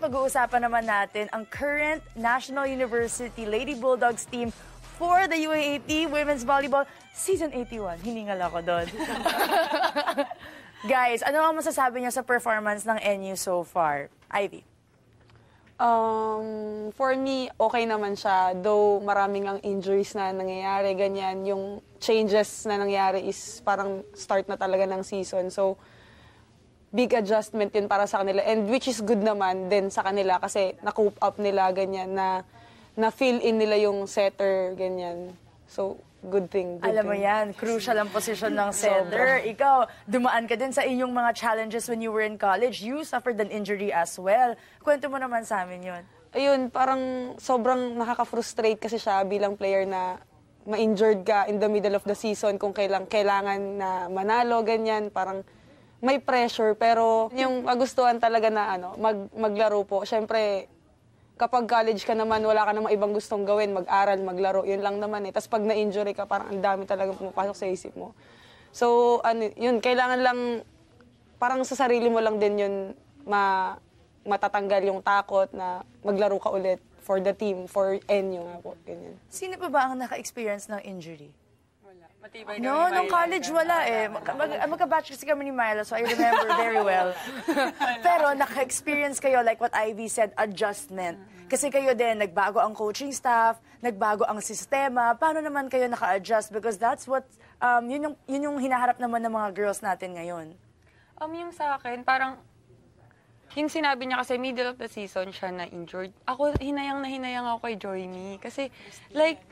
pag-uusapan naman natin ang current National University Lady Bulldogs team for the UAAP Women's Volleyball Season 81. Hiningal ako doon. Guys, ano ang masasabi niyo sa performance ng NU so far? Ivy. Um, for me, okay naman siya. Though maraming ang injuries na nangyayari, ganyan. Yung changes na nangyayari is parang start na talaga ng season. So, big adjustment yun para sa kanila. And which is good naman din sa kanila kasi na-cope up nila, ganyan, na na-fill in nila yung setter, ganyan. So, good thing. Good Alam mo thing. yan, crucial ang posisyon ng setter. Ikaw, dumaan ka din sa inyong mga challenges when you were in college. You suffered an injury as well. Kwento mo naman sa amin yun. ayun, parang sobrang nakaka-frustrate kasi siya bilang player na ma-injured ka in the middle of the season kung kailang, kailangan na manalo, ganyan. Parang may pressure, pero yung kagustuhan talaga na ano, mag, maglaro po. Siyempre, kapag college ka naman, wala ka namang ibang gustong gawin, mag-aral, maglaro, yun lang naman eh. Tapos pag na-injury ka, parang ang dami talaga pumapasok sa isip mo. So, ano, yun, kailangan lang, parang sa sarili mo lang din yun, ma, matatanggal yung takot na maglaro ka ulit for the team, for NU nga po, ganyan. Sino pa ba ang naka-experience ng injury? Matibay No, nung college wala eh. Mag- mag- magka-batch kasi kami ni Milo, so I remember very well. Pero naka-experience kayo, like what Ivy said, adjustment. Kasi kayo din, nagbago ang coaching staff, nagbago ang sistema. Paano naman kayo naka-adjust? Because that's what, um, yun, yung, yun yung hinaharap naman ng mga girls natin ngayon. Um, yung sa akin, parang, yung sinabi niya kasi middle of the season siya na injured. Ako, hinayang na hinayang ako kay Joyme. Kasi, like,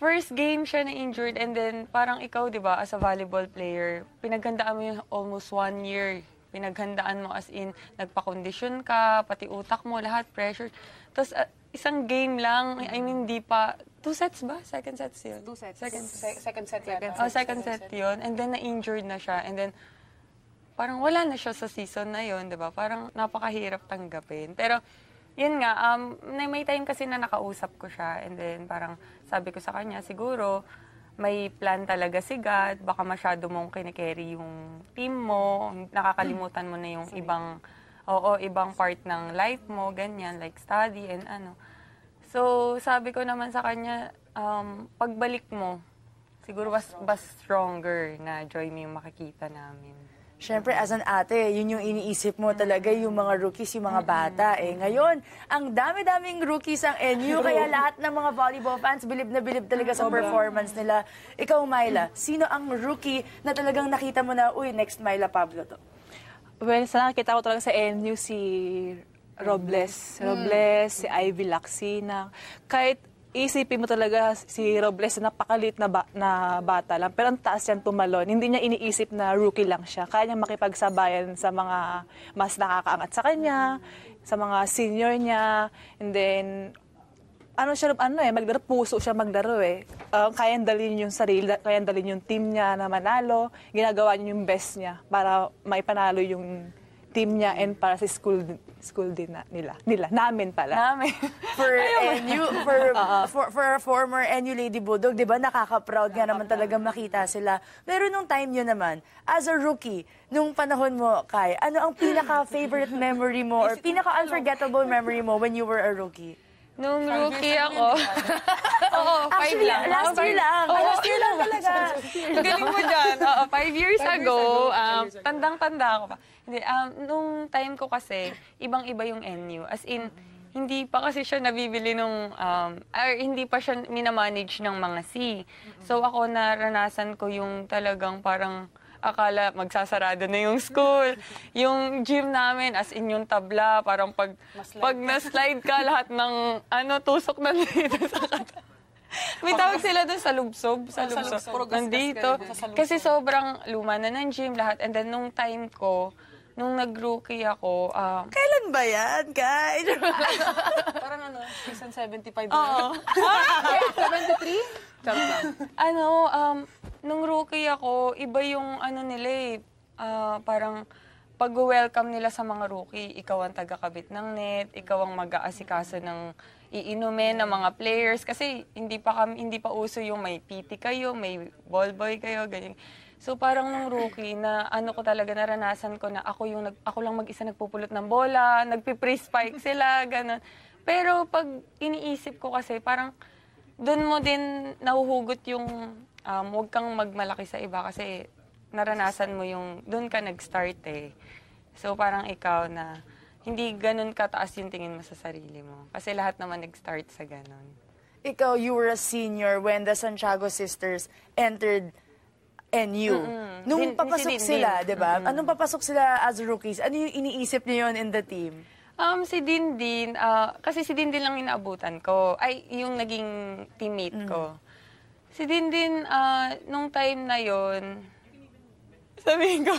first game siya na injured and then parang ikaw, di ba, as a volleyball player, pinaghandaan mo yung almost one year. Pinaghandaan mo as in, nagpa-condition ka, pati utak mo, lahat, pressure. Tapos, ah, isang game lang, I mean, di pa, two sets ba? Second sets yun? Two sets. Second, Se- second set yata. Oh, second set yun. And then, na-injured na siya. And then, parang wala na siya sa season na yun, di ba? Parang napakahirap tanggapin. Pero, yun nga, um, may time kasi na nakausap ko siya. And then, parang sabi ko sa kanya, siguro, may plan talaga si God. Baka masyado mong kinikerry yung team mo. Nakakalimutan mo na yung ibang, oo, ibang part ng life mo, ganyan, like study and ano. So, sabi ko naman sa kanya, um, pagbalik mo, siguro mas, mas stronger na joy mo yung makikita namin. Siyempre, as an ate, yun yung iniisip mo talaga, yung mga rookies, yung mga bata. Eh, ngayon, ang dami-daming rookies ang NU, kaya lahat ng mga volleyball fans, bilib na bilib talaga sa performance nila. Ikaw, Myla, sino ang rookie na talagang nakita mo na, uy, next Myla Pablo to? Well, sa nakikita ko talaga sa NU si Robles. Robles, si Ivy Laxina. Kahit isipin mo talaga si Robles na napakalit na, ba- na bata lang. Pero ang taas yan tumalon. Hindi niya iniisip na rookie lang siya. Kaya niya makipagsabayan sa mga mas nakakaangat sa kanya, sa mga senior niya. And then, ano siya, ano eh, maglaro, puso siya maglaro eh. Uh, kayang dalhin yung sarili, kayang dalhin yung team niya na manalo. Ginagawa niya yung best niya para maipanalo yung team niya and para sa school school din na, nila. Nila, namin pala. Namin. For NU, for, for, for a former NU Lady Bulldog, di ba, nakaka-proud nga naman talaga makita sila. Pero nung time nyo naman, as a rookie, nung panahon mo, Kai, ano ang pinaka-favorite memory mo or pinaka-unforgettable memory mo when you were a rookie? Nung rookie ako. Oo, five Actually, lang. last year five- lang. Oo, Last year lang talaga. Galing mo dyan. Oo, five years ago, um, tandang-tanda ako pa. Hindi, um, nung time ko kasi, ibang-iba yung NU. As in, hindi pa kasi siya nabibili nung, um, or hindi pa siya minamanage ng mga C. So ako naranasan ko yung talagang parang akala magsasarado na yung school. Yung gym namin, as in yung tabla, parang pag, pag na-slide ka, lahat ng ano, tusok na dito sa kata. May tawag sila doon sa lubsob. Sa lubsob. Puro gas-gas Nandito. lubsob. Kasi sobrang luma na ng gym lahat. And then nung time ko, nung nag-rookie ako, um, Kailan ba yan, Kai? Parang ano, season 75 Oo. 73? Charot lang. ano, um, nung rookie ako, iba yung ano nila eh, ah, parang pag-welcome nila sa mga rookie, ikaw ang tagakabit ng net, ikaw ang mag-aasikaso ng iinumin ng mga players kasi hindi pa kami hindi pa uso yung may PT kayo, may ball boy kayo, ganyan. So parang nung rookie na ano ko talaga naranasan ko na ako yung nag, ako lang mag-isa nagpupulot ng bola, nagpi-pre-spike sila, ganun. Pero pag iniisip ko kasi parang doon mo din nahuhugot yung um, huwag kang magmalaki sa iba kasi naranasan mo yung doon ka nag-start eh. So parang ikaw na hindi ganun kataas yung tingin mo sa sarili mo. Kasi lahat naman nag-start sa ganun. Ikaw, you were a senior when the Santiago sisters entered NU. Nung Din- papasok si Din- sila, di ba? Anong papasok sila as rookies? Ano yung iniisip niyo yun in the team? Um, si Dindin, ah, kasi si Dindin lang inaabutan ko. Ay, yung naging teammate ko. Si Dindin, ah, nung time na yon sabihin ko.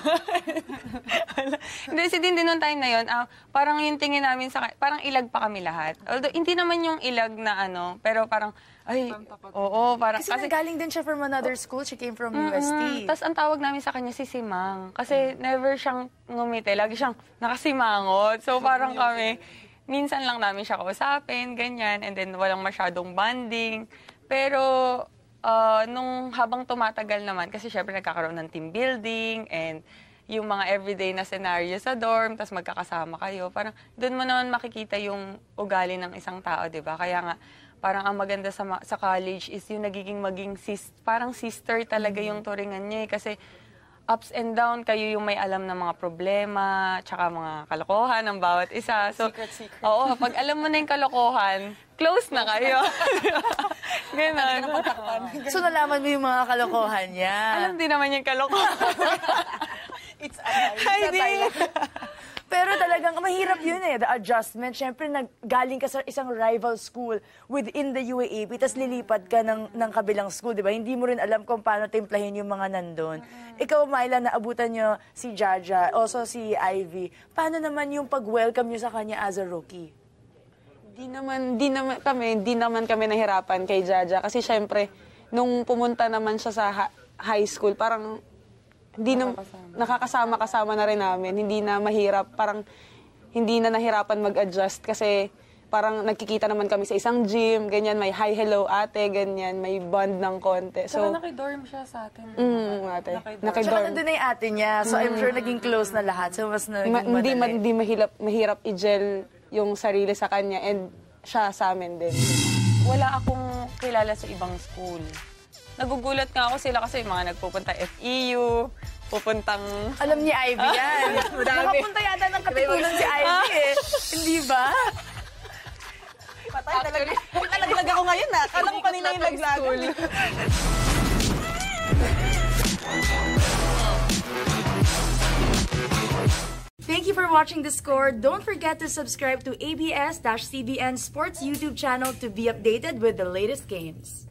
Hindi, si Dindin nung time na yon ah, parang yung tingin namin sa, ka- parang ilag pa kami lahat. Although, hindi naman yung ilag na ano, pero parang, ay, oo, parang, Kasi, nagaling din siya from another school. She came from UST. Tapos ang tawag namin sa kanya si Simang. Kasi never siyang ngumiti. Lagi siyang nakasimangot. So parang kami, minsan lang namin siya kausapin, ganyan. And then walang masyadong bonding. Pero ah, nung habang tumatagal naman, kasi syempre nagkakaroon ng team building and yung mga everyday na scenario sa dorm, tapos magkakasama kayo. Parang doon mo naman makikita yung ugali ng isang tao, di ba? Kaya nga, parang ang maganda sa, sa college is yung nagiging maging sis, parang sister talaga yung turingan niya eh. Kasi ups and down, kayo yung may alam ng mga problema, tsaka mga kalokohan ng bawat isa. So, secret, secret. Oo, pag alam mo na yung kalokohan, close na kayo. Ganon. So, nalaman mo yung mga kalokohan niya. alam din naman yung kalokohan. It's a. Pero talagang mahirap yun eh, the adjustment. Siyempre, nag, galing ka sa isang rival school within the UAAP, tapos lilipat ka ng, ng kabilang school, di ba? Hindi mo rin alam kung paano timplahin yung mga nandun. Ikaw, Myla, naabutan nyo si Jaja, also si Ivy. Paano naman yung pag-welcome nyo sa kanya as a rookie? Di naman, di naman kami, di naman kami nahirapan kay Jaja. Kasi syempre, nung pumunta naman siya sa high school, parang hindi na, nakakasama-kasama na rin namin. Hindi na mahirap, parang hindi na nahirapan mag-adjust kasi parang nagkikita naman kami sa isang gym, ganyan, may hi, hello, ate, ganyan, may bond ng konti. So, So, nakidorm siya sa atin. mm, ate, Tsaka nakidorm. nandun na yung ate niya, so I'm sure naging close na lahat. So, mas naging Ma- hindi, ma- hindi mahirap, mahirap i-gel yung sarili sa kanya and siya sa amin din. wala akong kilala sa ibang school. Nagugulat nga ako sila kasi mga nagpupunta FEU, pupuntang... Alam ni Ivy yan. Nakapunta yata ng katikulan si Ivy eh. Hindi ba? Patay talaga. Nalaglag ako ngayon na. Kala ko kanina yung laglagan. Thank you for watching The Score. Don't forget to subscribe to ABS-CBN Sports YouTube channel to be updated with the latest games.